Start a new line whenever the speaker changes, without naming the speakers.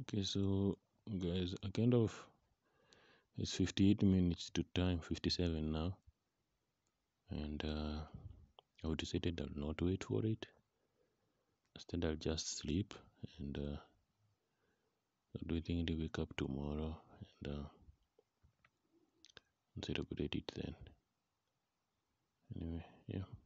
okay so guys I kind of it's 58 minutes to time 57 now. And uh, I that I'll not wait for it. Instead I'll just sleep and uh, do you think they wake up tomorrow and uh, celebrate it then anyway yeah.